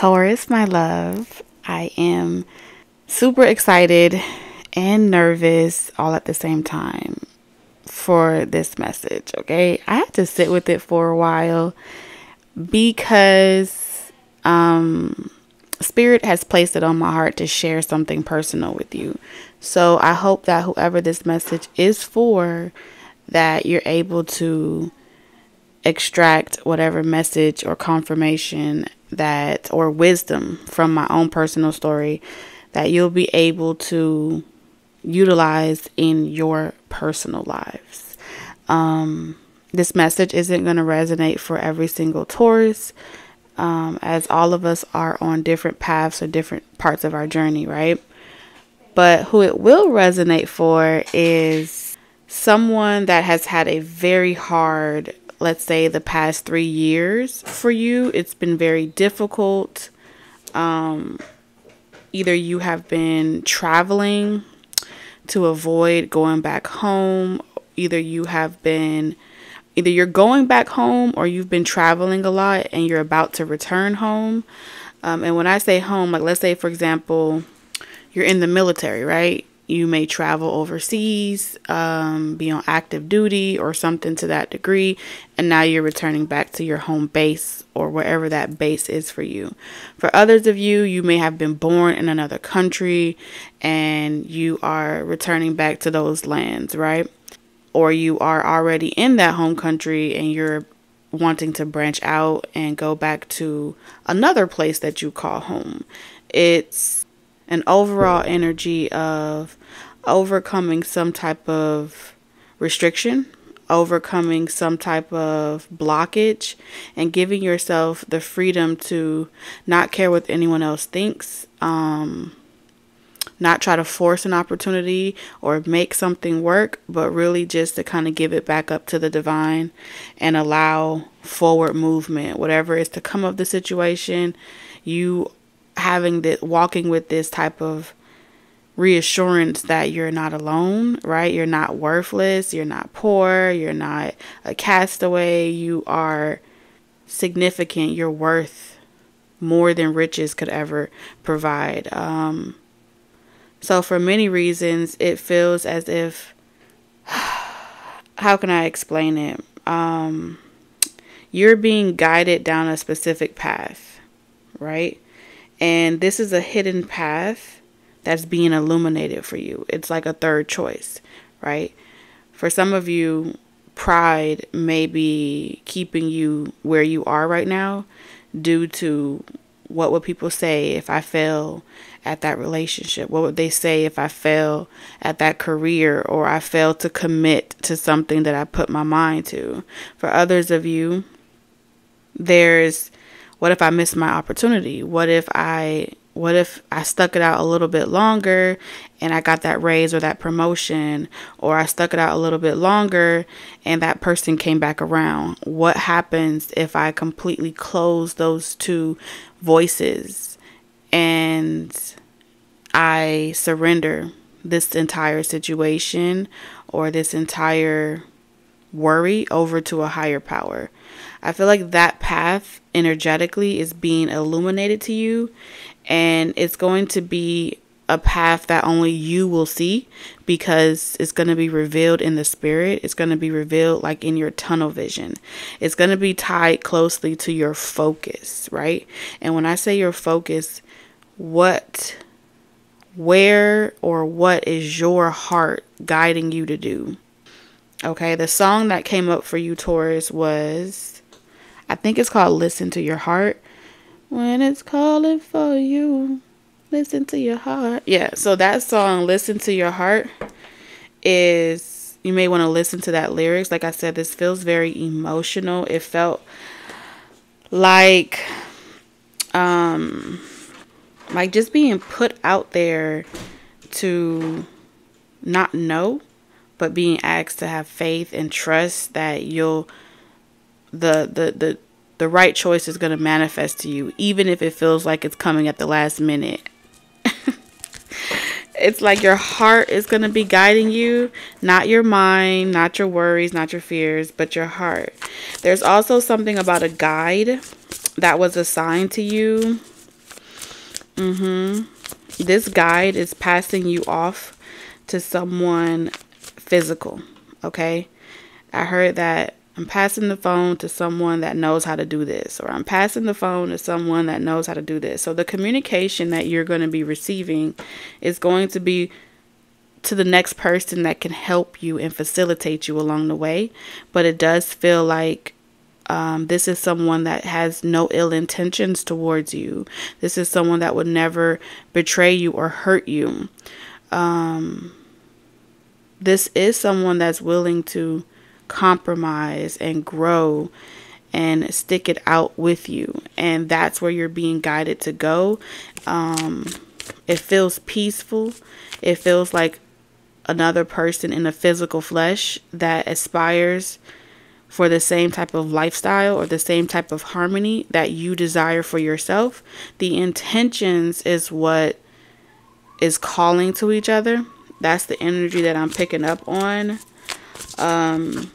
Taurus, my love, I am super excited and nervous all at the same time for this message, okay? I had to sit with it for a while because um spirit has placed it on my heart to share something personal with you. So I hope that whoever this message is for that you're able to extract whatever message or confirmation that or wisdom from my own personal story that you'll be able to utilize in your personal lives. Um, this message isn't going to resonate for every single Taurus, um, as all of us are on different paths or different parts of our journey, right? But who it will resonate for is someone that has had a very hard, let's say, the past three years for you. It's been very difficult. Um, either you have been traveling to avoid going back home, either you have been either you're going back home or you've been traveling a lot and you're about to return home. Um, and when I say home, like let's say for example, you're in the military, right? You may travel overseas, um, be on active duty or something to that degree, and now you're returning back to your home base or wherever that base is for you. For others of you, you may have been born in another country and you are returning back to those lands, right? Or you are already in that home country and you're wanting to branch out and go back to another place that you call home. It's an overall energy of overcoming some type of restriction, overcoming some type of blockage, and giving yourself the freedom to not care what anyone else thinks. Um, not try to force an opportunity or make something work, but really just to kind of give it back up to the divine and allow forward movement. Whatever is to come of the situation, you having that walking with this type of reassurance that you're not alone, right? You're not worthless, you're not poor, you're not a castaway, you are significant, you're worth more than riches could ever provide. Um, so, for many reasons, it feels as if, how can I explain it? Um, you're being guided down a specific path, right? And this is a hidden path that's being illuminated for you. It's like a third choice, right? For some of you, pride may be keeping you where you are right now due to what would people say if I fail at that relationship? What would they say if I fail at that career or I fail to commit to something that I put my mind to? For others of you, there's what if I missed my opportunity? What if I what if I stuck it out a little bit longer and I got that raise or that promotion or I stuck it out a little bit longer and that person came back around? What happens if I completely close those two voices and I surrender this entire situation or this entire worry over to a higher power? I feel like that path energetically is being illuminated to you, and it's going to be a path that only you will see because it's going to be revealed in the spirit. It's going to be revealed like in your tunnel vision. It's going to be tied closely to your focus, right? And when I say your focus, what, where, or what is your heart guiding you to do? Okay, the song that came up for you, Taurus, was I think it's called Listen to Your Heart. When it's calling for you, listen to your heart. Yeah, so that song, Listen to Your Heart, is you may want to listen to that lyrics. Like I said, this feels very emotional. It felt like um like just being put out there to not know, but being asked to have faith and trust that you'll the the the the right choice is going to manifest to you even if it feels like it's coming at the last minute it's like your heart is going to be guiding you not your mind not your worries not your fears but your heart there's also something about a guide that was assigned to you Mm-hmm. This guide is passing you off to someone physical. Okay. I heard that I'm passing the phone to someone that knows how to do this, or I'm passing the phone to someone that knows how to do this. So the communication that you're going to be receiving is going to be to the next person that can help you and facilitate you along the way. But it does feel like um, this is someone that has no ill intentions towards you. This is someone that would never betray you or hurt you. Um, this is someone that's willing to compromise and grow and stick it out with you. And that's where you're being guided to go. Um, it feels peaceful. It feels like another person in the physical flesh that aspires for the same type of lifestyle or the same type of harmony that you desire for yourself. The intentions is what is calling to each other. That's the energy that I'm picking up on. Um,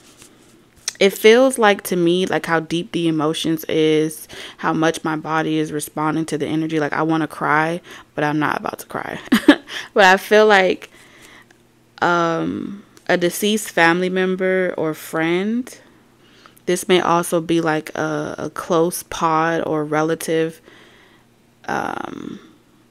it feels like to me like how deep the emotions is how much my body is responding to the energy. Like i want to cry but i'm not about to cry. But i feel like um a deceased family member or friend this may also be like a, a close pod or relative um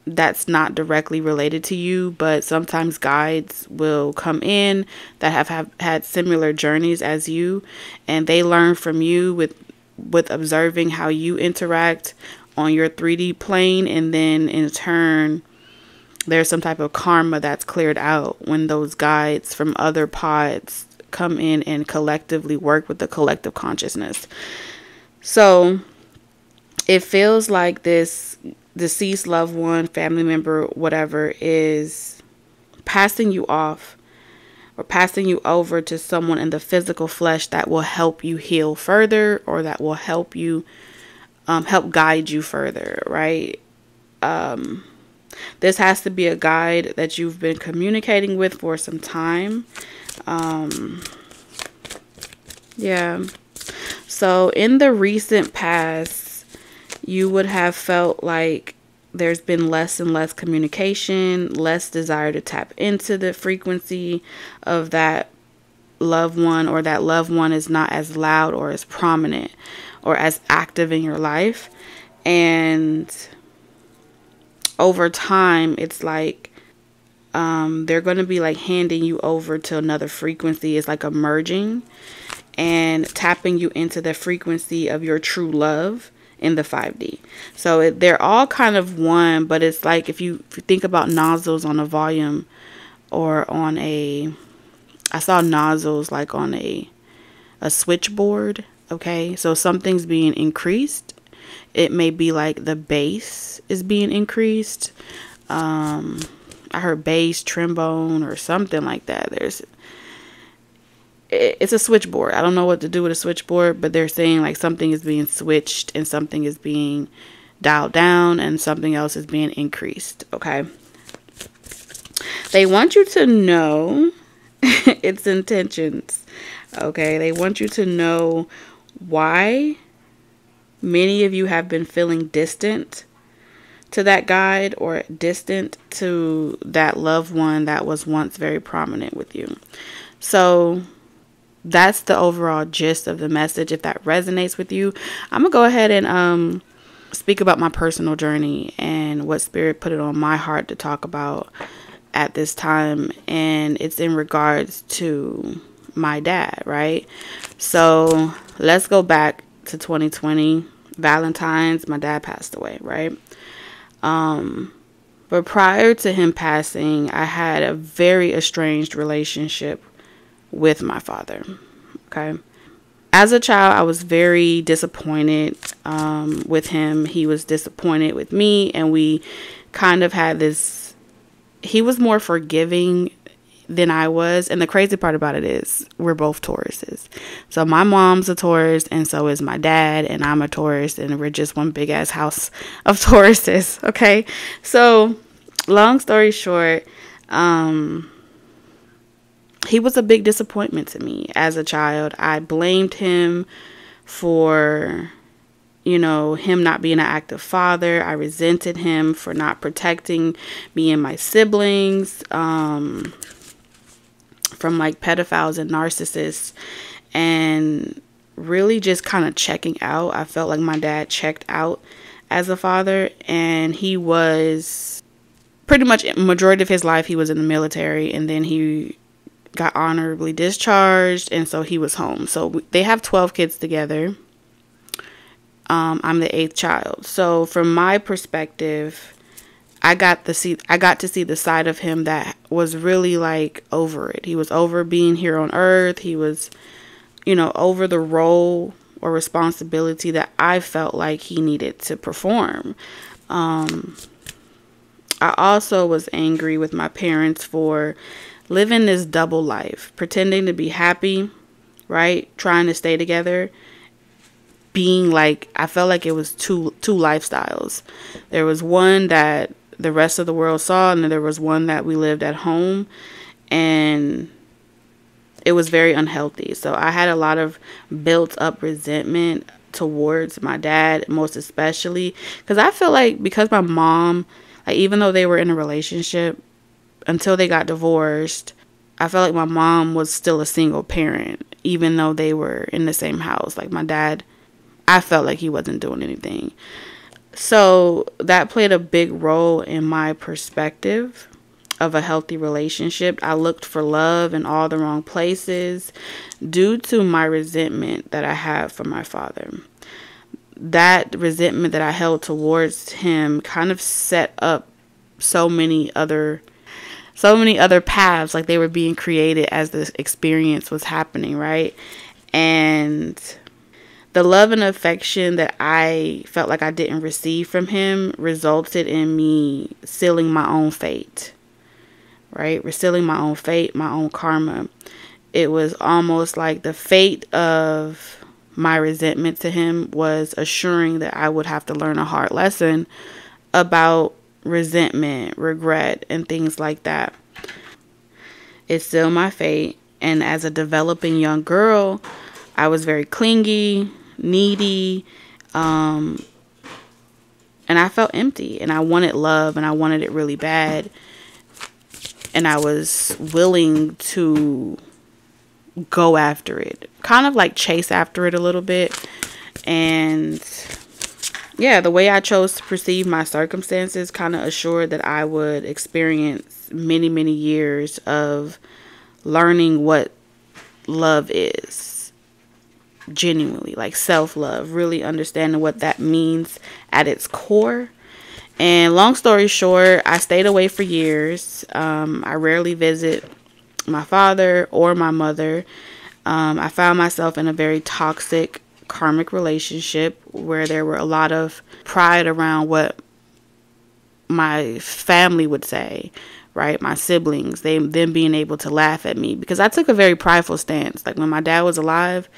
that's not directly related to you, but sometimes guides will come in that have, have had similar journeys as you and they learn from you with with observing how you interact on your 3D plane and then in turn there's some type of karma that's cleared out when those guides from other pods come in and collectively work with the collective consciousness. So it feels like this deceased loved one, family member, whatever, is passing you off or passing you over to someone in the physical flesh that will help you heal further or that will help you um, help guide you further, right? Um, this has to be a guide that you've been communicating with for some time. Um, yeah. So, in the recent past, you would have felt like there's been less and less communication, less desire to tap into the frequency of that loved one, or that loved one is not as loud or as prominent or as active in your life. And over time, it's like um, they're going to be like handing you over to another frequency. It's like a merging and tapping you into the frequency of your true love in the 5D. So it, they're all kind of one, but it's like if you, if you think about nozzles on a volume or on a, I saw nozzles like on a, a switchboard. Okay. So something's being increased. It may be like the bass is being increased. Um, I heard bass, trombone, or something like that. There's it's a switchboard. I don't know what to do with a switchboard, but they're saying like something is being switched and something is being dialed down and something else is being increased. Okay. They want you to know its intentions. Okay. They want you to know why many of you have been feeling distant to that guide or distant to that loved one that was once very prominent with you. So that's the overall gist of the message. If that resonates with you, I'm gonna go ahead and um speak about my personal journey and what spirit put it on my heart to talk about at this time and it's in regards to my dad, right? So, let's go back to 2020. Valentine's, my dad passed away, right? Um but prior to him passing, I had a very estranged relationship with my father. Okay. As a child, I was very disappointed um, with him. He was disappointed with me, and we kind of had this. He was more forgiving than I was. And the crazy part about it is we're both Tauruses. So my mom's a Taurus and so is my dad and I'm a Taurus and we're just one big ass house of Tauruses. Okay. So long story short, um, he was a big disappointment to me as a child. I blamed him for you know, him not being an active father. I resented him for not protecting me and my siblings um, from like pedophiles and narcissists. And really just kind of checking out. I felt like my dad checked out as a father, and he was pretty much majority of his life he was in the military, and then he got honorably discharged, and so he was home. So they have 12 kids together um, I'm the eighth child. So from my perspective, I got the see I got to see the side of him that was really like over it. He was over being here on earth. He was, you know, over the role or responsibility that I felt like he needed to perform. Um, I also was angry with my parents for living this double life, pretending to be happy, right? Trying to stay together being like I felt like it was two two lifestyles. There was one that the rest of the world saw and then there was one that we lived at home and it was very unhealthy. So I had a lot of built up resentment towards my dad most especially cuz I feel like because my mom like even though they were in a relationship until they got divorced, I felt like my mom was still a single parent even though they were in the same house. Like my dad I felt like he wasn't doing anything. So that played a big role in my perspective of a healthy relationship. I looked for love in all the wrong places due to my resentment that I have for my father. That resentment that I held towards him kind of set up so many other so many other paths like they were being created as this experience was happening, right? And the love and affection that I felt like I didn't receive from him resulted in me sealing my own fate. Right? Sealing my own fate, my own karma. It was almost like the fate of my resentment to him was assuring that I would have to learn a hard lesson about resentment, regret, and things like that. It's still my fate. And as a developing young girl, I was very clingy, needy. Um, and I felt empty and I wanted love and I wanted it really bad. And I was willing to go after it, kind of like chase after it a little bit. And yeah, the way I chose to perceive my circumstances kind of assured that I would experience many, many years of learning what love is genuinely, like self love, really understanding what that means at its core. And long story short, I stayed away for years. Um, I rarely visit my father or my mother. Um, I found myself in a very toxic karmic relationship where there were a lot of pride around what my family would say right my siblings they them being able to laugh at me because i took a very prideful stance like when my dad was alive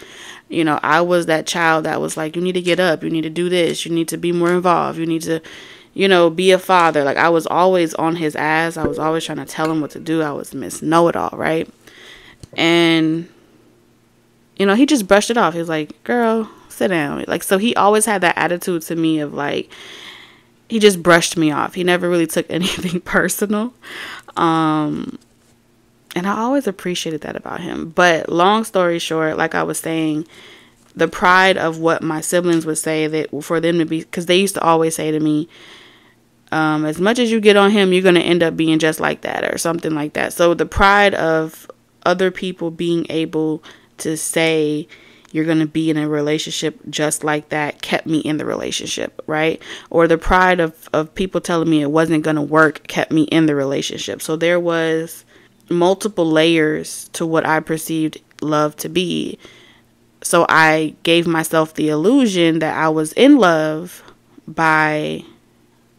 you know, I was that child that was like, you need to get up, you need to do this, you need to be more involved, you need to, you know, be a father. Like I was always on his ass. I was always trying to tell him what to do. I was Miss Know It All, right? And you know, he just brushed it off. He was like, "Girl, sit down." Like so, he always had that attitude to me of like, he just brushed me off. He never really took anything personal. Um, and I always appreciated that about him. But long story short, like I was saying, the pride of what my siblings would say that for them to be, because they used to always say to me, um, as much as you get on him, you're going to end up being just like that or something like that. So the pride of other people being able to say, you're going to be in a relationship just like that kept me in the relationship, right? Or the pride of, of people telling me it wasn't going to work kept me in the relationship. So there was multiple layers to what I perceived love to be. So I gave myself the illusion that I was in love by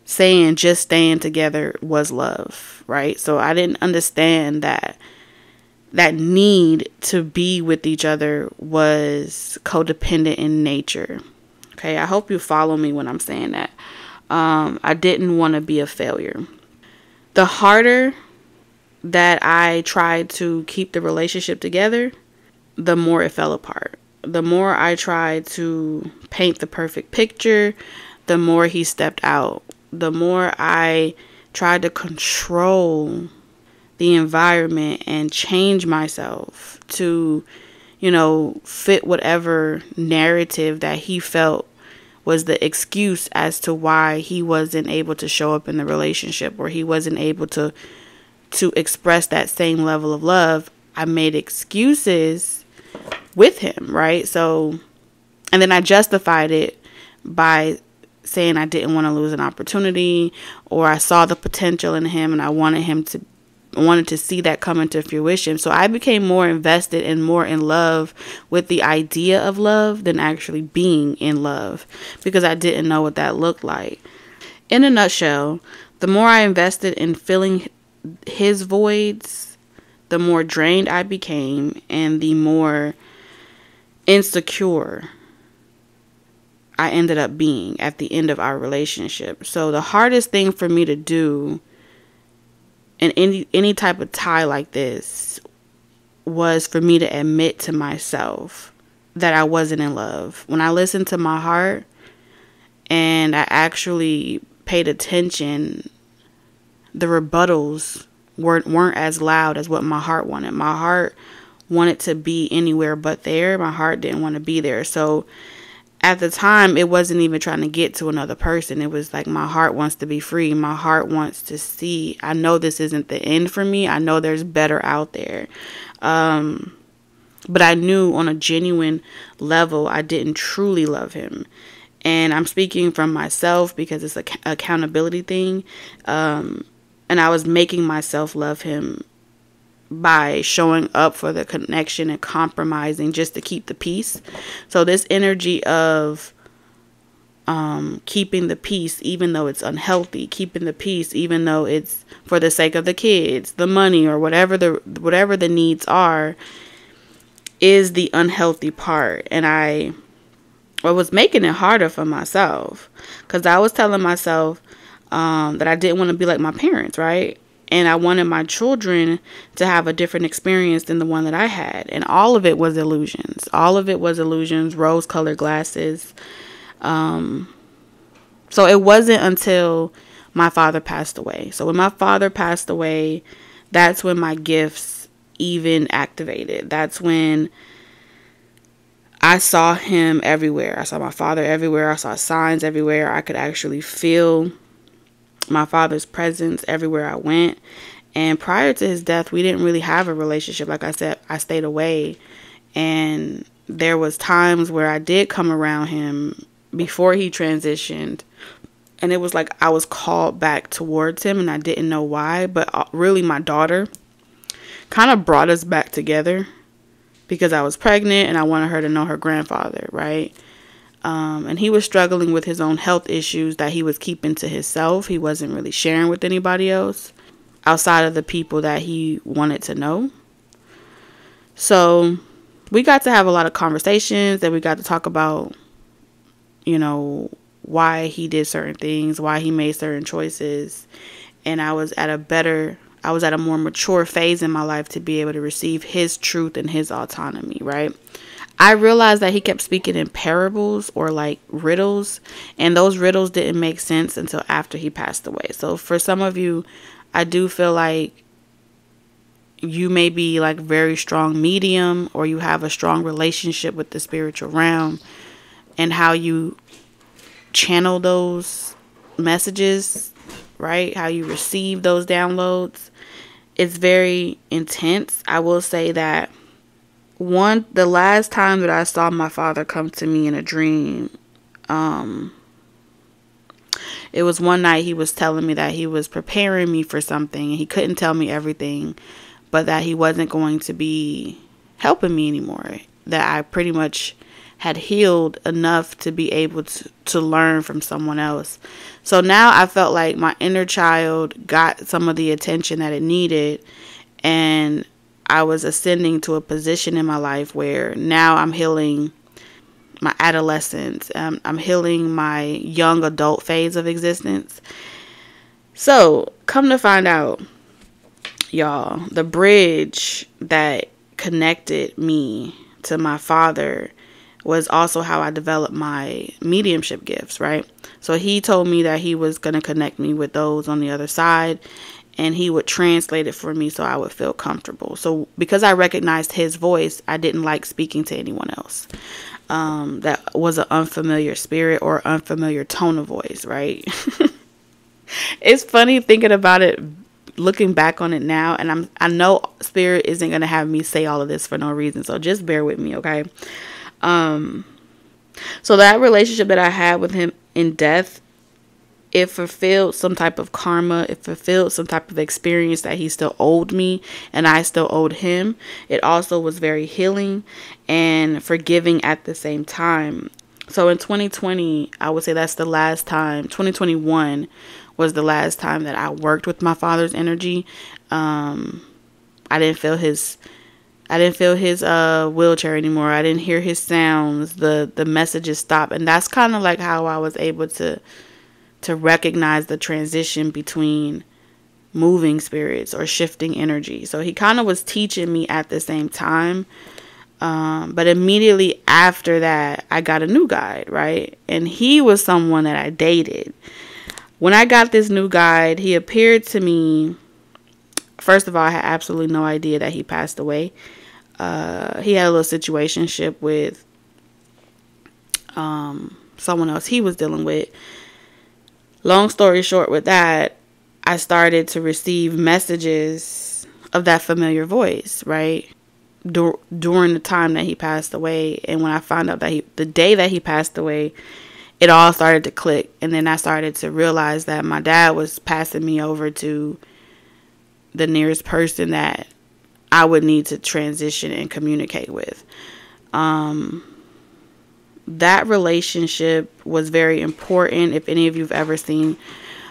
saying just staying together was love, right? So I didn't understand that that need to be with each other was codependent in nature. Okay, I hope you follow me when I'm saying that. Um, I didn't want to be a failure. The harder that I tried to keep the relationship together, the more it fell apart. the more I tried to paint the perfect picture, the more he stepped out. The more I tried to control the environment and change myself to, you know, fit whatever narrative that he felt was the excuse as to why he wasn't able to show up in the relationship or he wasn't able to to express that same level of love. I made excuses with him, right? So and then I justified it by saying I didn't want to lose an opportunity or I saw the potential in him and I wanted him to wanted to see that come into fruition. So I became more invested and more in love with the idea of love than actually being in love because I didn't know what that looked like. In a nutshell, the more I invested in filling his voids, the more drained I became and the more insecure I ended up being at the end of our relationship. So the hardest thing for me to do in any any type of tie like this was for me to admit to myself that I wasn't in love. When I listened to my heart and I actually paid attention, the rebuttals weren't weren't as loud as what my heart wanted. My heart wanted to be anywhere but there. My heart didn't want to be there. So at the time it wasn't even trying to get to another person. It was like my heart wants to be free. My heart wants to see. I know this isn't the end for me. I know there's better out there. Um, but i knew on a genuine level i didn't truly love him. And i'm speaking from myself because it's a accountability thing. Um, and i was making myself love him by showing up for the connection and compromising just to keep the peace. So this energy of um, keeping the peace, even though it's unhealthy, keeping the peace, even though it's for the sake of the kids, the money, or whatever the whatever the needs are, is the unhealthy part. And I, I was making it harder for myself because I was telling myself um, that I didn't want to be like my parents, right? And I wanted my children to have a different experience than the one that I had. And all of it was illusions. All of it was illusions, rose colored glasses. Um, so it wasn't until my father passed away. So when my father passed away, that's when my gifts even activated. That's when I saw him everywhere. I saw my father everywhere. I saw signs everywhere. I could actually feel my father's presence everywhere I went. And prior to his death, we didn't really have a relationship. Like I said, I stayed away. And there was times where I did come around him before he transitioned. And it was like I was called back towards him and I didn't know why, but uh, really my daughter kind of brought us back together because I was pregnant and I wanted her to know her grandfather, right? Um, and he was struggling with his own health issues that he was keeping to himself. He wasn't really sharing with anybody else outside of the people that he wanted to know. So we got to have a lot of conversations and we got to talk about, you know, why he did certain things, why he made certain choices. And I was at a better, I was at a more mature phase in my life to be able to receive his truth and his autonomy, right? I realized that he kept speaking in parables or like riddles, and those riddles didn't make sense until after he passed away. So for some of you, I do feel like you may be like very strong medium or you have a strong relationship with the spiritual realm and how you channel those messages, right? How you receive those downloads. It's very intense. I will say that one the last time that I saw my father come to me in a dream, um it was one night he was telling me that he was preparing me for something and he couldn't tell me everything, but that he wasn't going to be helping me anymore. That I pretty much had healed enough to be able to, to learn from someone else. So now I felt like my inner child got some of the attention that it needed and I was ascending to a position in my life where now I'm healing my adolescence, um, I'm healing my young adult phase of existence. So, come to find out, y'all, the bridge that connected me to my father was also how I developed my mediumship gifts, right? So he told me that he was going to connect me with those on the other side and he would translate it for me so I would feel comfortable. So because I recognized his voice, I didn't like speaking to anyone else. Um, that was an unfamiliar spirit or unfamiliar tone of voice, right? it's funny thinking about it looking back on it now and I'm I know spirit isn't going to have me say all of this for no reason. So just bear with me, okay? Um so that relationship that I had with him in death it fulfilled some type of karma, it fulfilled some type of experience that he still owed me and I still owed him. It also was very healing and forgiving at the same time. So in 2020, I would say that's the last time, 2021 was the last time that I worked with my father's energy. Um, I didn't feel his I didn't feel his uh wheelchair anymore. I didn't hear his sounds. The the messages stopped. And that's kind of like how I was able to to recognize the transition between moving spirits or shifting energy. So he kind of was teaching me at the same time. Um, but immediately after that, I got a new guide, right? And he was someone that I dated. When I got this new guide, he appeared to me. First of all, I had absolutely no idea that he passed away. Uh, he had a little situationship with um, someone else he was dealing with long story short, with that, I started to receive messages of that familiar voice, right? Dur- during the time that he passed away. And when I found out that he, the day that he passed away, it all started to click. And then I started to realize that my dad was passing me over to the nearest person that I would need to transition and communicate with. Um, that relationship was very important. If any of you've ever seen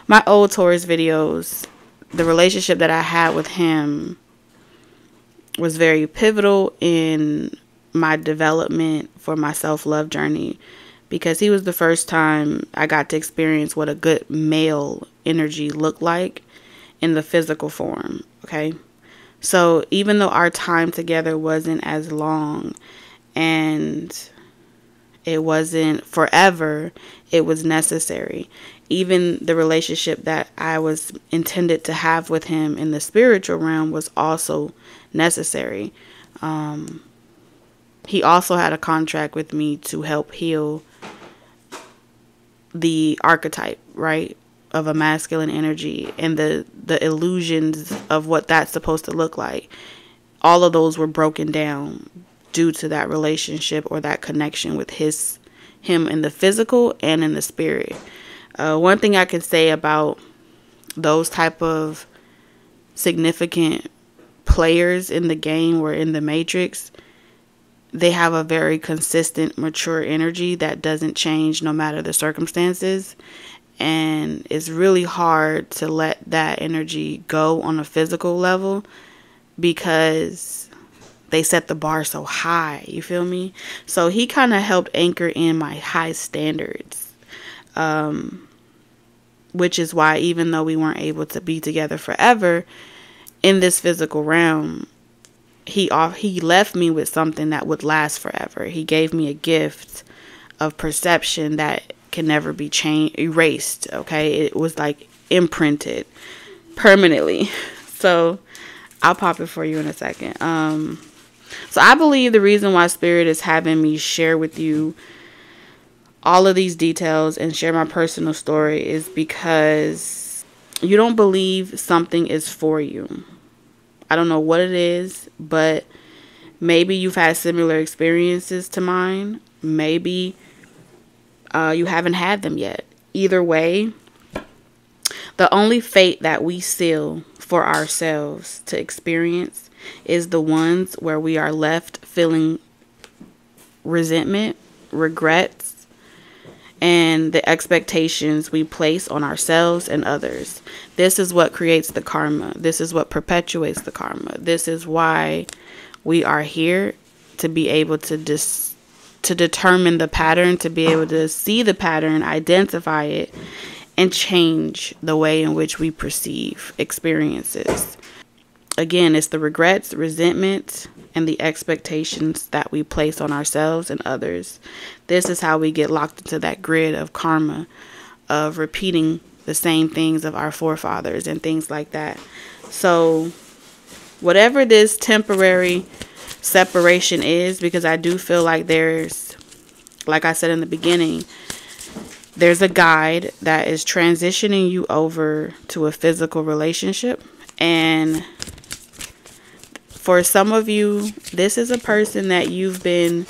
my old Taurus videos, the relationship that I had with him was very pivotal in my development for my self love journey because he was the first time I got to experience what a good male energy looked like in the physical form. Okay. So even though our time together wasn't as long and it wasn't forever, it was necessary. Even the relationship that I was intended to have with him in the spiritual realm was also necessary. Um, he also had a contract with me to help heal the archetype, right, of a masculine energy and the the illusions of what that's supposed to look like. All of those were broken down due to that relationship or that connection with his him in the physical and in the spirit. Uh, one thing I can say about those type of significant players in the game or in the matrix, they have a very consistent, mature energy that doesn't change no matter the circumstances. And it's really hard to let that energy go on a physical level because they set the bar so high. You feel me? So he kind of helped anchor in my high standards. Um, which is why even though we weren't able to be together forever in this physical realm, he off he left me with something that would last forever. He gave me a gift of perception that can never be changed erased, okay? It was like imprinted permanently. So I'll pop it for you in a second. Um so I believe the reason why Spirit is having me share with you all of these details and share my personal story is because you don't believe something is for you. I don't know what it is, but maybe you've had similar experiences to mine. Maybe uh, you haven't had them yet. Either way, the only fate that we seal for ourselves to experience is the ones where we are left feeling resentment, regrets, and the expectations we place on ourselves and others. This is what creates the karma. This is what perpetuates the karma. This is why we are here to be able to dis- to determine the pattern, to be able to see the pattern, identify it, and change the way in which we perceive experiences again, it's the regrets, resentment, and the expectations that we place on ourselves and others. This is how we get locked into that grid of karma, of repeating the same things of our forefathers and things like that. So, whatever this temporary separation is, because I do feel like there's, like I said in the beginning, there's a guide that is transitioning you over to a physical relationship. And for some of you, this is a person that you've been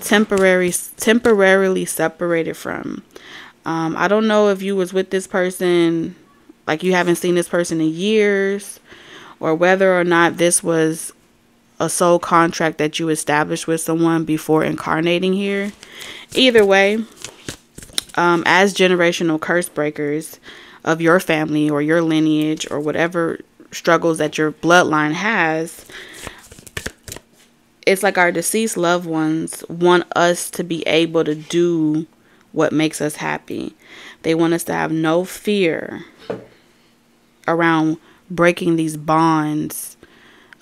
temporary temporarily separated from. Um, I don't know if you was with this person, like you haven't seen this person in years, or whether or not this was a soul contract that you established with someone before incarnating here. Either way, um, as generational curse breakers of your family or your lineage or whatever struggles that your bloodline has, it's like our deceased loved ones want us to be able to do what makes us happy. They want us to have no fear around breaking these bonds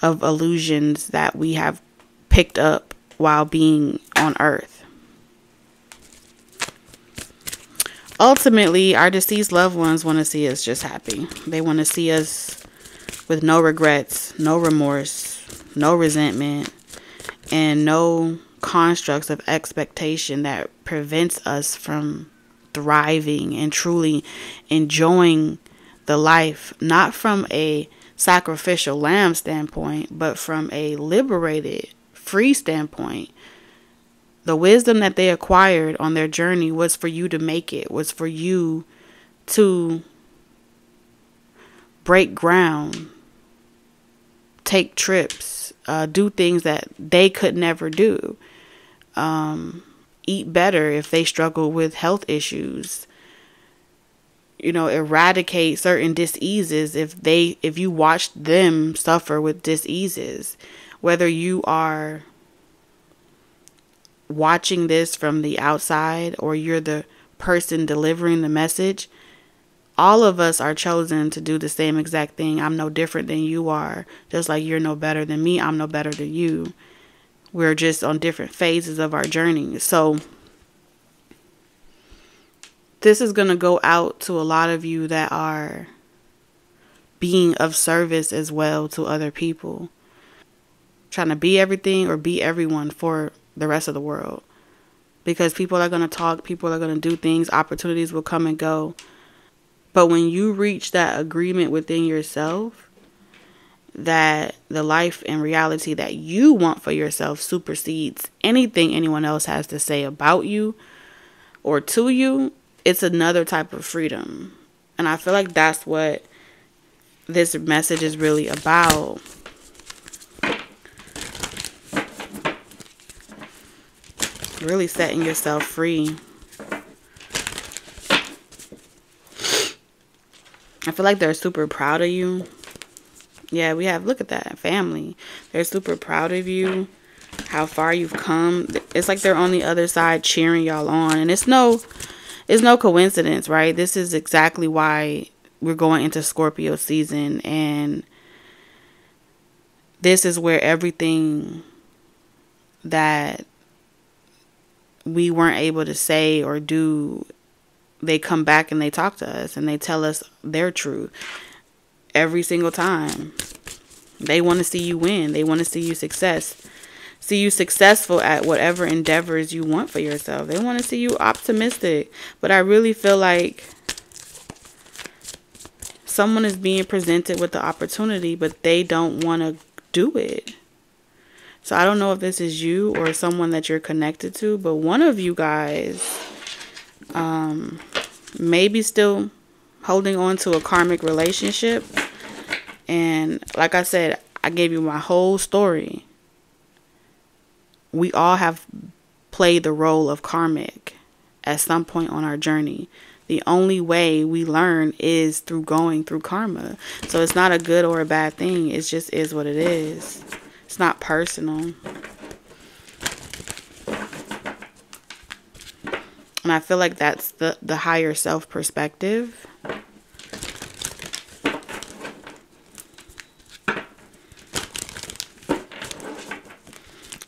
of illusions that we have picked up while being on earth. ultimately, our deceased loved ones want to see us just happy. They want to see us with no regrets, no remorse, no resentment, and no constructs of expectation that prevents us from thriving and truly enjoying the life, not from a sacrificial lamb standpoint, but from a liberated, free standpoint. The wisdom that they acquired on their journey was for you to make it, was for you to break ground, take trips, uh, do things that they could never do, um, eat better if they struggle with health issues. You know, eradicate certain diseases if they if you watched them suffer with diseases, whether you are watching this from the outside or you're the person delivering the message, all of us are chosen to do the same exact thing. I'm no different than you are. Just like you're no better than me, I'm no better than you. We're just on different phases of our journey. So, this is going to go out to a lot of you that are being of service as well to other people. Trying to be everything or be everyone for the rest of the world. Because people are going to talk, people are going to do things, opportunities will come and go. But when you reach that agreement within yourself, that the life and reality that you want for yourself supersedes anything anyone else has to say about you or to you, it's another type of freedom. And I feel like that's what this message is really about. really setting yourself free. I feel like they're super proud of you. Yeah, we have, look at that, family. They're super proud of you, how far you've come. It's like they're on the other side cheering y'all on. And it's no, it's no coincidence, right? This is exactly why we're going into Scorpio season. And this is where everything that we weren't able to say or do, they come back and they talk to us and they tell us their truth every single time. They want to see you win. They want to see you success. See you successful at whatever endeavors you want for yourself. They want to see you optimistic. But I really feel like someone is being presented with the opportunity, but they don't want to do it. So I don't know if this is you or someone that you're connected to, but one of you guys um, maybe still holding on to a karmic relationship. And like I said, I gave you my whole story. We all have played the role of karmic at some point on our journey. The only way we learn is through going through karma. So it's not a good or a bad thing. It just is what it is. It's not personal. And I feel like that's the, the higher self perspective.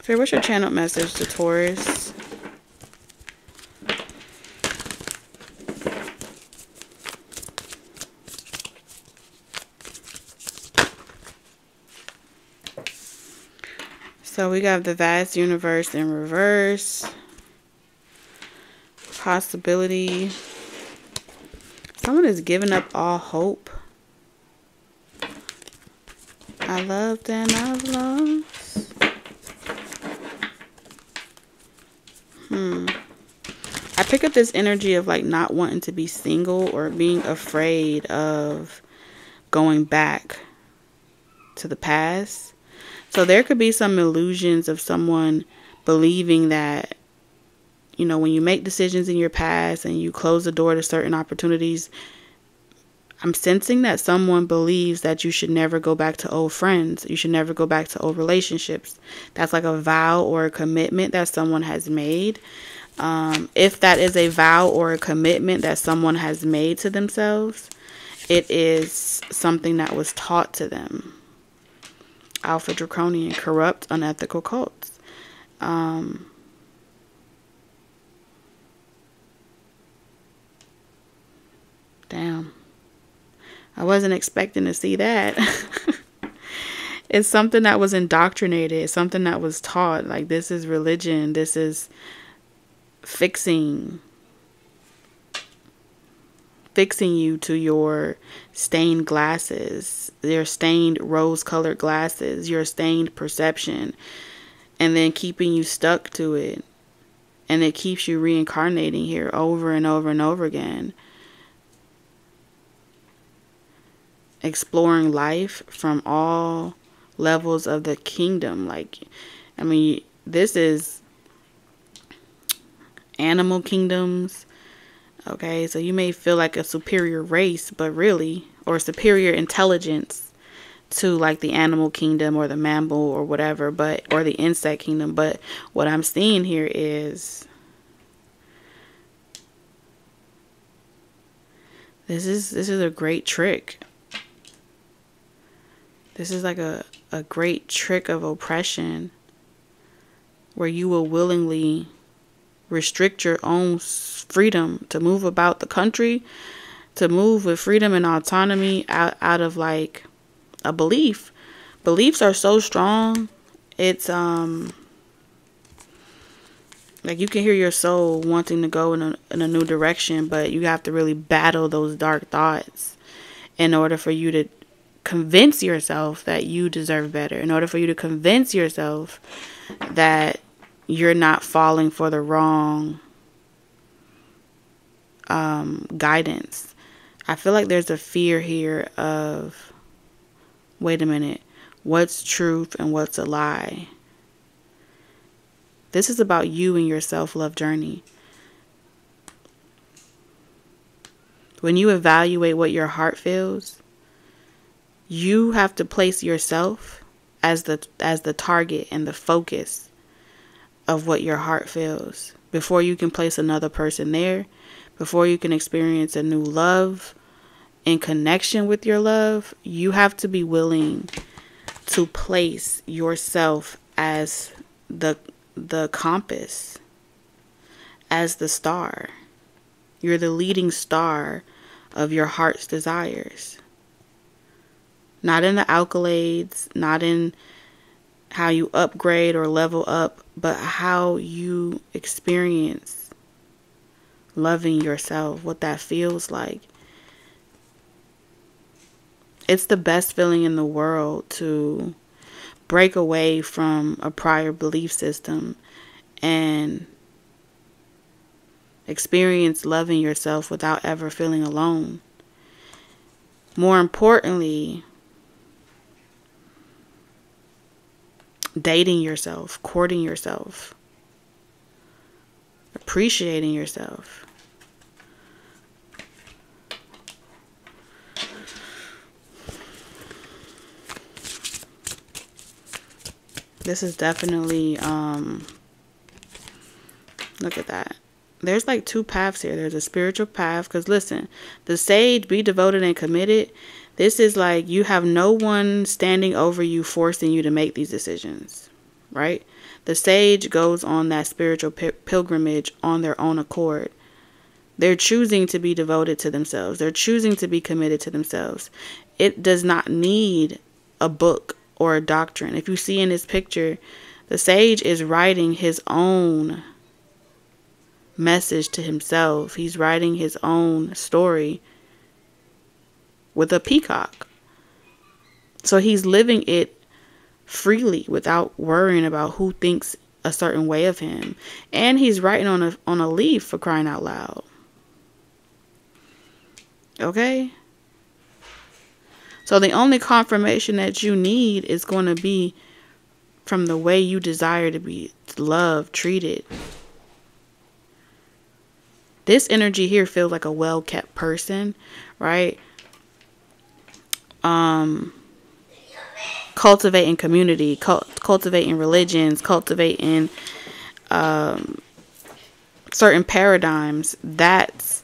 Spirit, what's your channel message to Taurus? So we got the vast universe in reverse. Possibility. Someone is giving up all hope. I loved and I've lost. Hmm. I pick up this energy of like not wanting to be single or being afraid of going back to the past. So there could be some illusions of someone believing that you know, when you make decisions in your past and you close the door to certain opportunities, I'm sensing that someone believes that you should never go back to old friends. You should never go back to old relationships. That's like a vow or a commitment that someone has made. Um, if that is a vow or a commitment that someone has made to themselves, it is something that was taught to them. Alpha Draconian, corrupt, unethical cults. Um, Damn. I wasn't expecting to see that. it's something that was indoctrinated, it's something that was taught. Like, this is religion, this is fixing fixing you to your stained glasses, your stained rose colored glasses, your stained perception, and then keeping you stuck to it. And it keeps you reincarnating here over and over and over again. Exploring life from all levels of the kingdom. Like, I mean, this is animal kingdoms. Okay, so you may feel like a superior race, but really, or superior intelligence to like the animal kingdom or the mammal or whatever, but or the insect kingdom. But what I'm seeing here is this is this is a great trick this is like a, a great trick of oppression where you will willingly restrict your own freedom to move about the country, to move with freedom and autonomy out, out of like a belief. Beliefs are so strong. It's um like you can hear your soul wanting to go in a, in a new direction, but you have to really battle those dark thoughts in order for you to convince yourself that you deserve better, in order for you to convince yourself that you're not falling for the wrong um, guidance. I feel like there's a fear here of wait a minute, what's truth and what's a lie? This is about you and your self love journey. When you evaluate what your heart feels, you have to place yourself as the as the target and the focus of what your heart feels. Before you can place another person there before you can experience a new love in connection with your love you have to be willing to place yourself as the the compass as the star. You're the leading star of your heart's desires not in the accolades, not in how you upgrade or level up, but how you experience loving yourself, what that feels like. It's the best feeling in the world to break away from a prior belief system and experience loving yourself without ever feeling alone. More importantly, dating yourself, courting yourself, appreciating yourself. This is definitely, um, look at that. There's like two paths here. There's a spiritual path. Because listen, the sage, be devoted and committed this is like you have no one standing over you forcing you to make these decisions. right? The sage goes on that spiritual pilgrimage on their own accord. They're choosing to be devoted to themselves. They're choosing to be committed to themselves. It does not need a book or a doctrine. If you see in this picture, the sage is writing his own message to himself. He's writing his own story with a peacock. So he's living it freely without worrying about who thinks a certain way of him. And he's writing on a on a leaf for crying out loud. Okay? So the only confirmation that you need is going to be from the way you desire to be loved, treated. This energy here feels like a well-kept person, right? Um cultivating community, cult- cultivating religions, cultivating um, certain paradigms. That's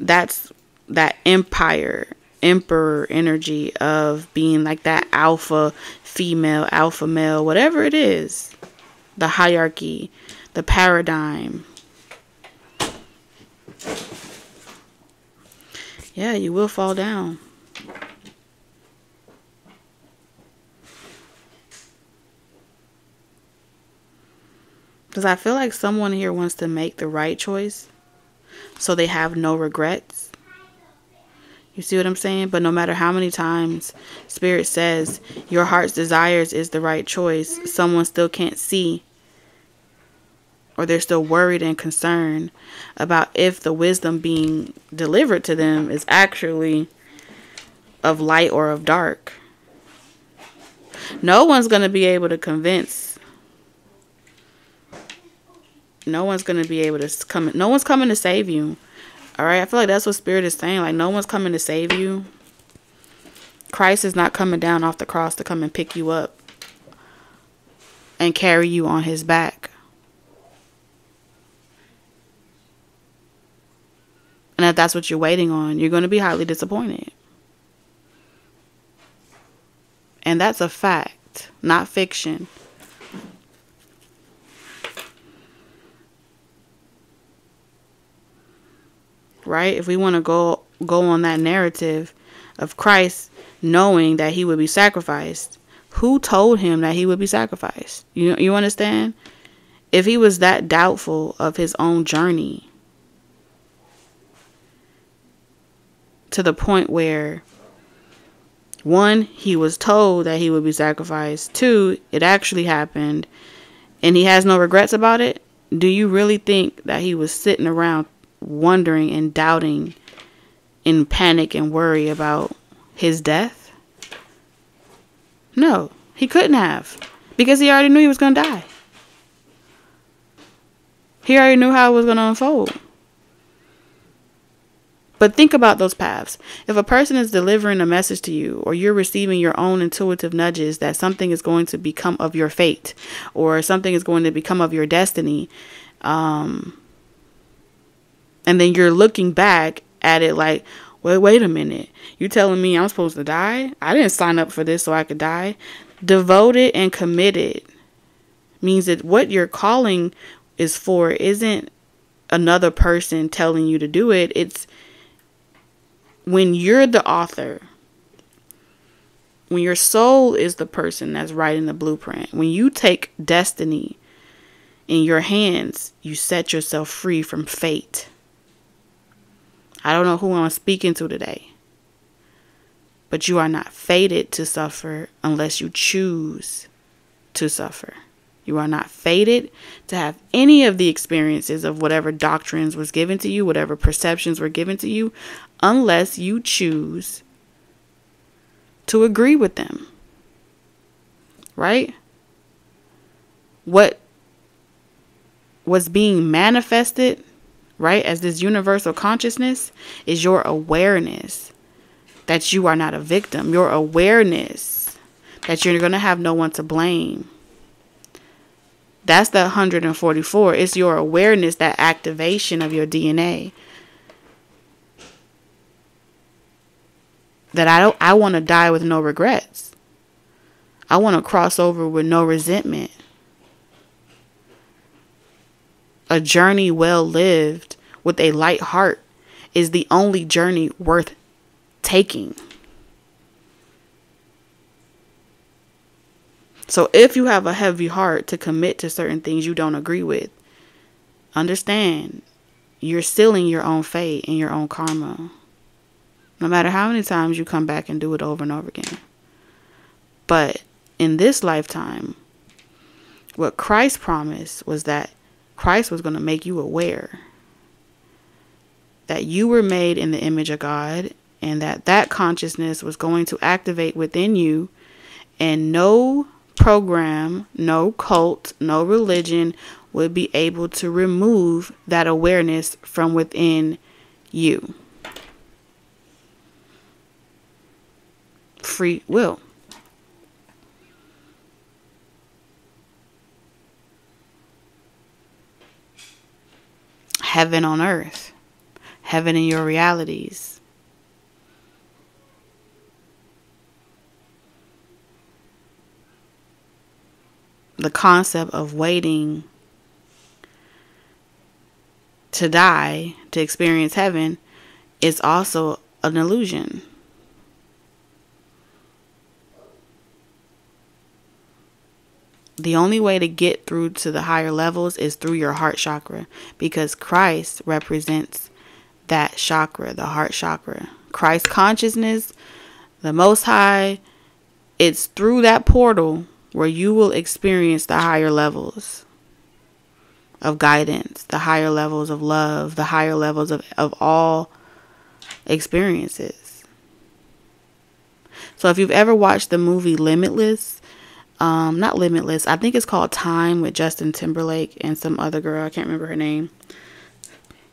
that's that empire, emperor energy of being like that alpha female, alpha male, whatever it is, the hierarchy, the paradigm. Yeah, you will fall down. Because I feel like someone here wants to make the right choice so they have no regrets. You see what I'm saying? But no matter how many times Spirit says your heart's desires is the right choice, someone still can't see or they're still worried and concerned about if the wisdom being delivered to them is actually of light or of dark. No one's going to be able to convince. No one's going to be able to come no one's coming to save you. All right i feel like that's what spirit is saying like no one's coming to save you. Christ is not coming down off the cross to come and pick you up and carry you on his back. And if that's what you're waiting on you're going to be highly disappointed and that's a fact not fiction right? If we want to go go on that narrative of Christ knowing that he would be sacrificed, who told him that he would be sacrificed? You you understand? If he was that doubtful of his own journey to the point where one, he was told that he would be sacrificed. Two, it actually happened and he has no regrets about it. Do you really think that he was sitting around wondering and doubting in panic and worry about his death? No, he couldn't have because he already knew he was going to die. He already knew how it was going to unfold. But think about those paths. If a person is delivering a message to you, or you're receiving your own intuitive nudges that something is going to become of your fate, or something is going to become of your destiny, um, and then you're looking back at it like, wait, wait a minute. You telling me I'm supposed to die? I didn't sign up for this so I could die. Devoted and committed means that what you're calling is for isn't another person telling you to do it. It's when you're the author, when your soul is the person that's writing the blueprint, when you take destiny in your hands, you set yourself free from fate. I don't know who I'm speaking to today. But you are not fated to suffer unless you choose to suffer. You are not fated to have any of the experiences of whatever doctrines was given to you, whatever perceptions were given to you, unless you choose to agree with them. Right? What was being manifested right, as this universal consciousness, is your awareness that you are not a victim, your awareness that you're going to have no one to blame. That's the 144. It's your awareness, that activation of your DNA. That I don't I want to die with no regrets. I want to cross over with no resentment. A journey well lived with a light heart is the only journey worth taking. So if you have a heavy heart to commit to certain things you don't agree with, understand you're sealing your own fate and your own karma. No matter how many times you come back and do it over and over again. But in this lifetime, what Christ promised was that Christ was going to make you aware that you were made in the image of God and that that consciousness was going to activate within you and no program, no cult, no religion would be able to remove that awareness from within you. Free will. Heaven on earth, heaven in your realities. The concept of waiting to die to experience heaven is also an illusion. The only way to get through to the higher levels is through your heart chakra because Christ represents that chakra, the heart chakra. Christ consciousness, the Most High, it's through that portal where you will experience the higher levels of guidance, the higher levels of love, the higher levels of, of all experiences. So if you've ever watched the movie Limitless, um, not Limitless, I think it's called Time with Justin Timberlake and some other girl, I can't remember her name.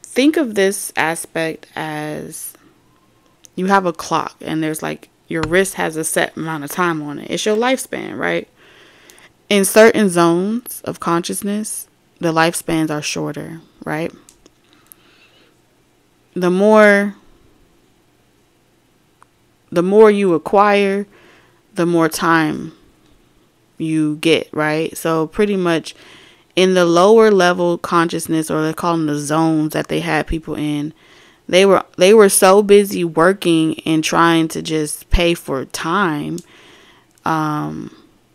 Think of this aspect as you have a clock and there's like your wrist has a set amount of time on it. It's your lifespan, right? In certain zones of consciousness, the lifespans are shorter, right? The more the more you acquire, the more time you get, right? So pretty much in the lower level consciousness or they call them the zones that they had people in, they were they were so busy working and trying to just pay for time um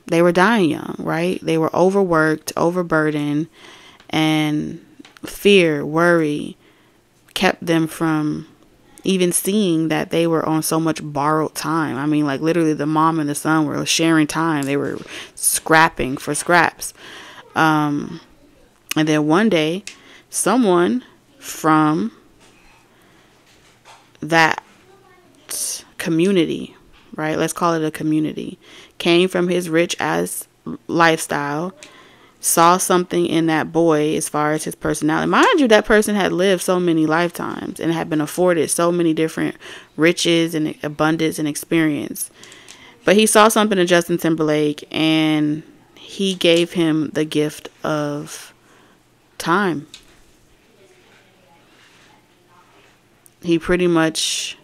they were dying young, right? They were overworked, overburdened, and fear, worry kept them from even seeing that they were on so much borrowed time. I mean, like literally, the mom and the son were sharing time. They were scrapping for scraps. Um, and then one day, someone from that community, right? Let's call it a community, came from his rich ass lifestyle, saw something in that boy as far as his personality. Mind you, that person had lived so many lifetimes and had been afforded so many different riches and abundance and experience. But he saw something in Justin Timberlake and he gave him the gift of time. He pretty much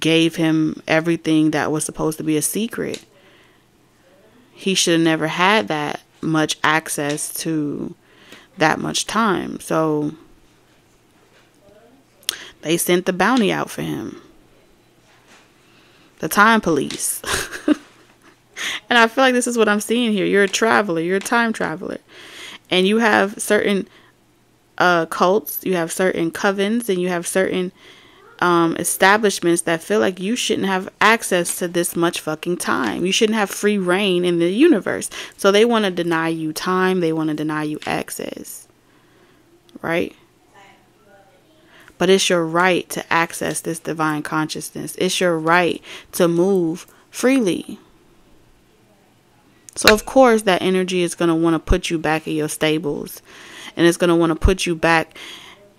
gave him everything that was supposed to be a secret he should have never had that much access to that much time. So they sent the bounty out for him. The time police. and I feel like this is what I'm seeing here. You're a traveler, you're a time traveler. And you have certain uh cults, you have certain covens, and you have certain um, establishments that feel like you shouldn't have access to this much fucking time. You shouldn't have free reign in the universe. So they want to deny you time, they want to deny you access. Right? But it's your right to access this divine consciousness, it's your right to move freely. So, of course, that energy is going to want to put you back in your stables and it's going to want to put you back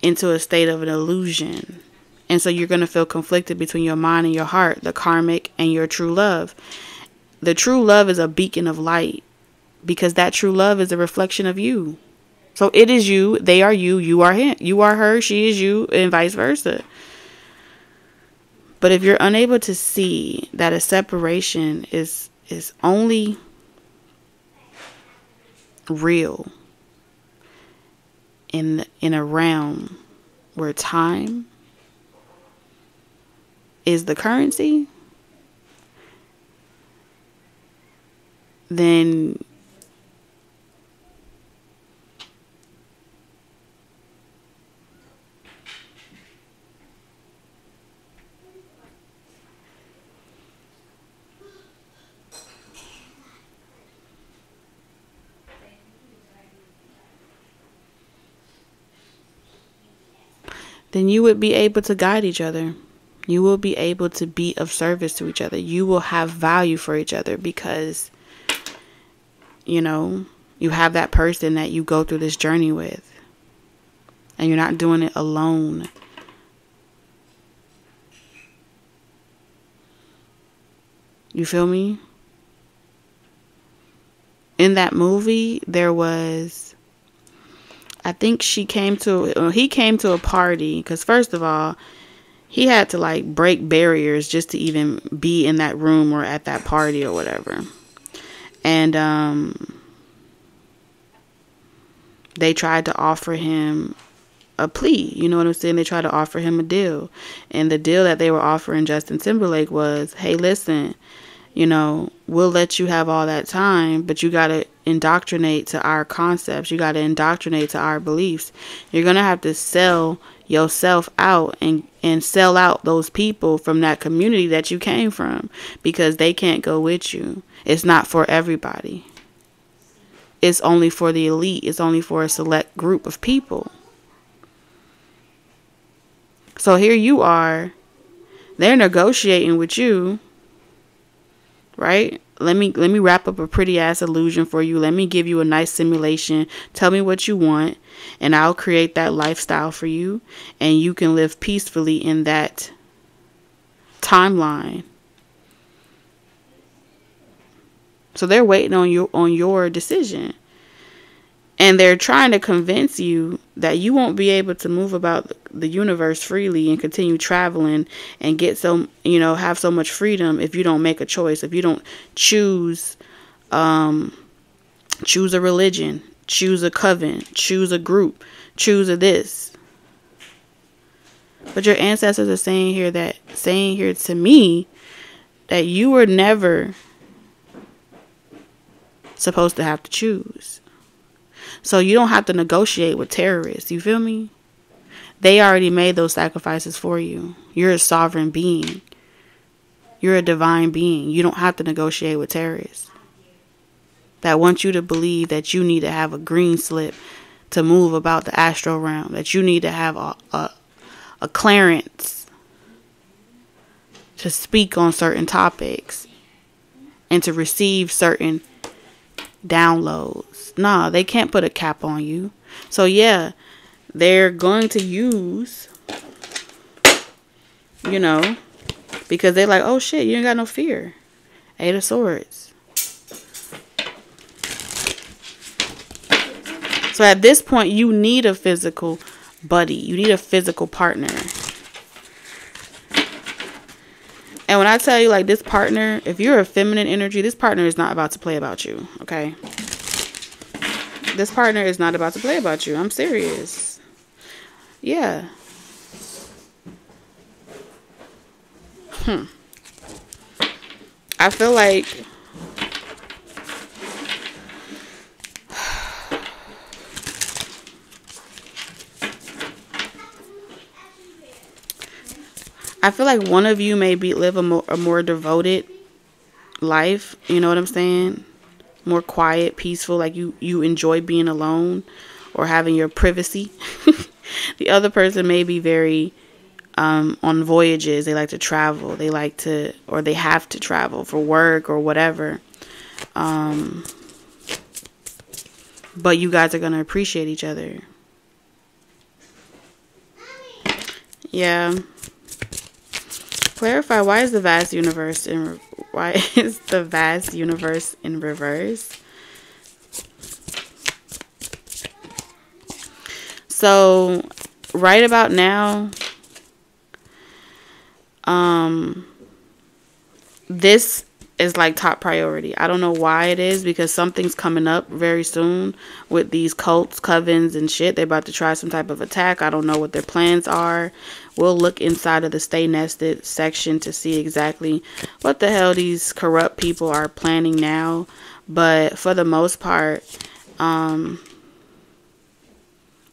into a state of an illusion and so you're going to feel conflicted between your mind and your heart, the karmic and your true love. The true love is a beacon of light because that true love is a reflection of you. So it is you, they are you, you are him, you are her, she is you, and vice versa. But if you're unable to see that a separation is is only real in in a realm where time is the currency then then you would be able to guide each other. You will be able to be of service to each other. You will have value for each other because, you know, you have that person that you go through this journey with. And you're not doing it alone. You feel me? In that movie, there was I think she came to he came to a party cuz first of all, he had to like break barriers just to even be in that room or at that party or whatever. And um they tried to offer him a plea. You know what I'm saying? They tried to offer him a deal. And the deal that they were offering Justin Timberlake was, "Hey, listen, you know, we'll let you have all that time, but you got to indoctrinate to our concepts. You got to indoctrinate to our beliefs. You're going to have to sell yourself out and and sell out those people from that community that you came from because they can't go with you. It's not for everybody. It's only for the elite. It's only for a select group of people. So here you are. They're negotiating with you right? Let me let me wrap up a pretty ass illusion for you. Let me give you a nice simulation. Tell me what you want and I'll create that lifestyle for you and you can live peacefully in that timeline. So they're waiting on you on your decision and they're trying to convince you that you won't be able to move about the universe freely and continue traveling and get so you know have so much freedom if you don't make a choice if you don't choose um choose a religion choose a coven choose a group choose a this. But your ancestors are saying here that saying here to me that you were never supposed to have to choose so you don't have to negotiate with terrorists. You feel me? They already made those sacrifices for you. You're a sovereign being. You're a divine being. You don't have to negotiate with terrorists that want you to believe that you need to have a green slip to move about the astral realm, that you need to have a, a, a clearance to speak on certain topics and to receive certain downloads. Nah, they can't put a cap on you. So yeah, they're going to use you know, because they're like, "Oh shit, you ain't got no fear." Eight of Swords. So at this point, you need a physical buddy. You need a physical partner. And when I tell you, like, this partner, if you're a feminine energy, this partner is not about to play about you, okay? This partner is not about to play about you. I'm serious. Yeah. Hmm. I feel like I feel like one of you may be live a more, a more devoted life. You know what I'm saying? More quiet, peaceful. Like you you enjoy being alone or having your privacy. the other person may be very um, on voyages. They like to travel. They like to, or they have to travel for work or whatever. Um, but you guys are going to appreciate each other. Yeah. Clarify why is the vast universe in why is the vast universe in reverse? So, right about now, um, this is like top priority. I don't know why it is because something's coming up very soon with these cults, covens, and shit. They're about to try some type of attack. I don't know what their plans are. We'll look inside of the Stay Nested section to see exactly what the hell these corrupt people are planning now. But for the most part, um,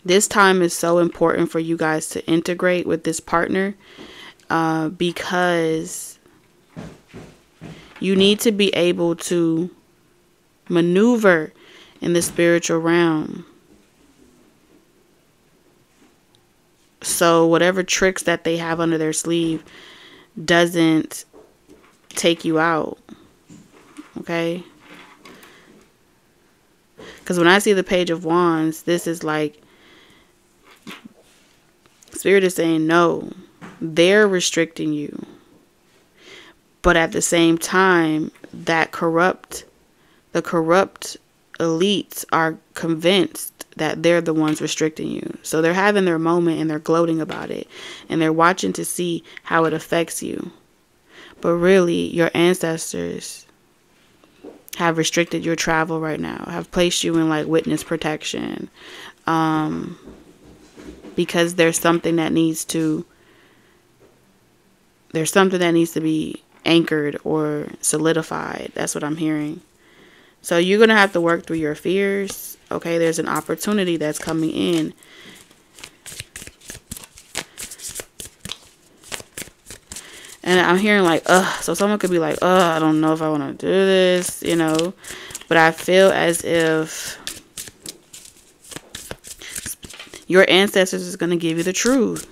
this time is so important for you guys to integrate with this partner uh, because you need to be able to maneuver in the spiritual realm. So, whatever tricks that they have under their sleeve doesn't take you out. Okay? Because when I see the Page of Wands, this is like Spirit is saying no. They're restricting you. But at the same time, that corrupt, the corrupt elites are convinced that they're the ones restricting you. So they're having their moment and they're gloating about it and they're watching to see how it affects you. But really, your ancestors have restricted your travel right now, have placed you in like witness protection. Um, because there's something that needs to there's something that needs to be anchored or solidified. That's what I'm hearing. So you're going to have to work through your fears. Okay, there's an opportunity that's coming in. And I'm hearing like, ugh. So someone could be like, ugh, I don't know if I want to do this, you know. But I feel as if your ancestors is going to give you the truth.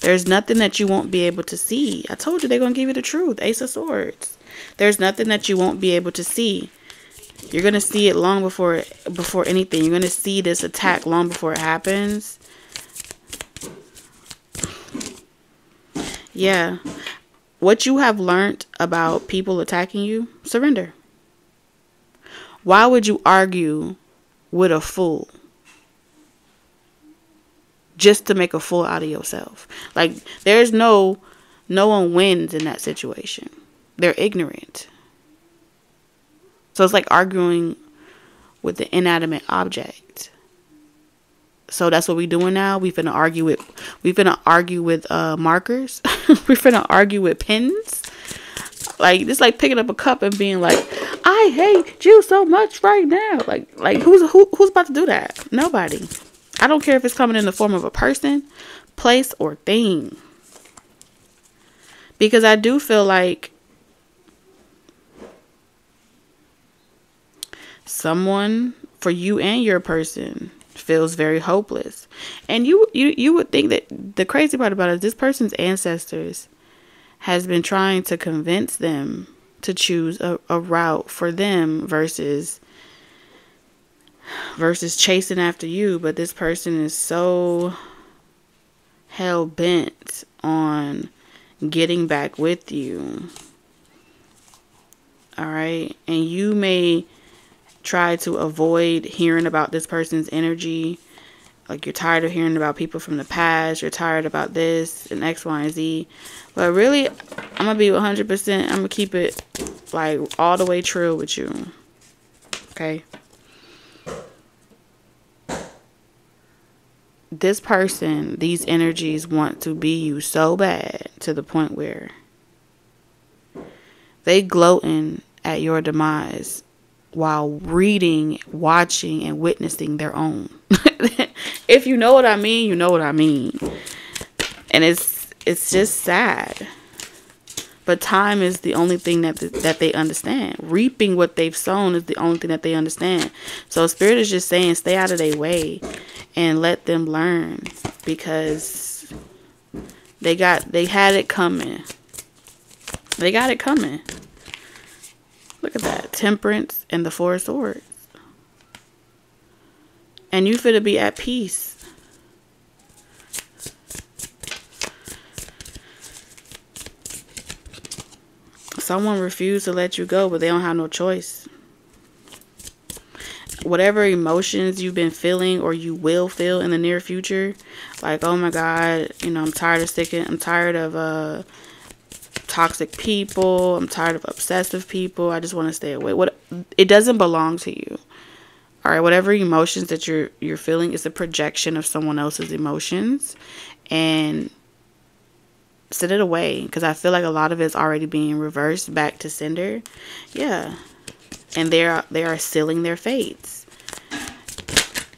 There's nothing that you won't be able to see. I told you they're going to give you the truth. Ace of Swords. There's nothing that you won't be able to see. You're going to see it long before before anything. You're going to see this attack long before it happens. Yeah. What you have learned about people attacking you, surrender. Why would you argue with a fool? Just to make a fool out of yourself. Like there's no no one wins in that situation. They're ignorant. So it's like arguing with the inanimate object. So that's what we're doing now. We finna argue with we finna argue with uh markers. we're gonna argue with pens. Like it's like picking up a cup and being like, I hate you so much right now. Like like who's who, who's about to do that? Nobody. I don't care if it's coming in the form of a person, place, or thing. Because I do feel like someone for you and your person feels very hopeless. And you you you would think that the crazy part about it is this person's ancestors has been trying to convince them to choose a, a route for them versus versus chasing after you, but this person is so hell bent on getting back with you. All right. And you may try to avoid hearing about this person's energy. Like you're tired of hearing about people from the past, you're tired about this and X, Y, and Z. But really, I'm gonna be 100%, I'm gonna keep it like all the way true with you. Okay. This person, these energies want to be you so bad to the point where they gloating at your demise while reading, watching, and witnessing their own. if you know what I mean, you know what I mean. And it's it's just sad. But time is the only thing that that they understand. Reaping what they've sown is the only thing that they understand. So spirit is just saying, stay out of their way and let them learn because they got they had it coming. They got it coming. Look at that. Temperance and the four swords. And you fit to be at peace. Someone refused to let you go, but they don't have no choice whatever emotions you've been feeling or you will feel in the near future like oh my god you know i'm tired of sticking i'm tired of uh toxic people. I'm tired of obsessive people. I just want to stay away. What it doesn't belong to you. All right, whatever emotions that you're you're feeling is a projection of someone else's emotions and set it away because I feel like a lot of it's already being reversed back to sender. Yeah. And they're they are sealing their fates.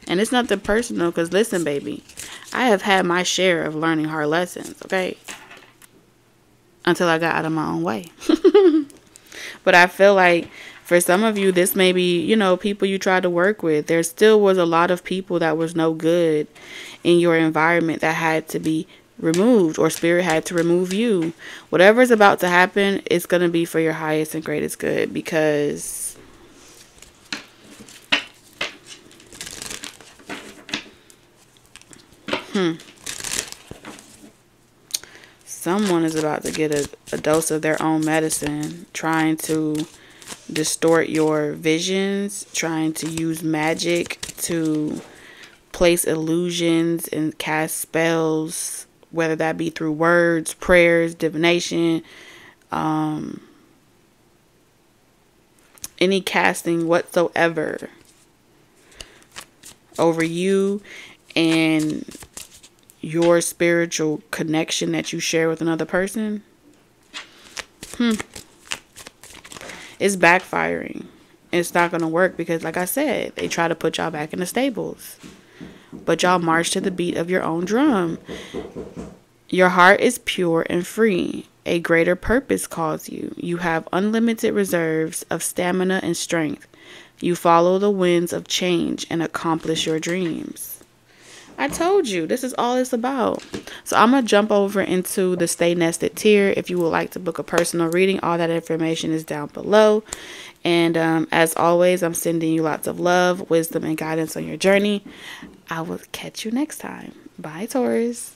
And it's nothing personal because listen, baby, I have had my share of learning hard lessons, okay? Until I got out of my own way. but I feel like for some of you, this may be, you know, people you tried to work with. There still was a lot of people that was no good in your environment that had to be removed or spirit had to remove you. Whatever is about to happen, it's going to be for your highest and greatest good because hmm someone is about to get a, a dose of their own medicine trying to distort your visions, trying to use magic to place illusions and cast spells whether that be through words, prayers, divination, um, any casting whatsoever over you and your spiritual connection that you share with another person. Hmm. It's backfiring. It's not going to work because, like I said, they try to put y'all back in the stables but y'all march to the beat of your own drum. Your heart is pure and free. A greater purpose calls you. You have unlimited reserves of stamina and strength. You follow the winds of change and accomplish your dreams. I told you, this is all it's about. So I'm going to jump over into the Stay Nested tier. If you would like to book a personal reading, all that information is down below. And um, as always, I'm sending you lots of love, wisdom, and guidance on your journey. I will catch you next time. Bye, Taurus.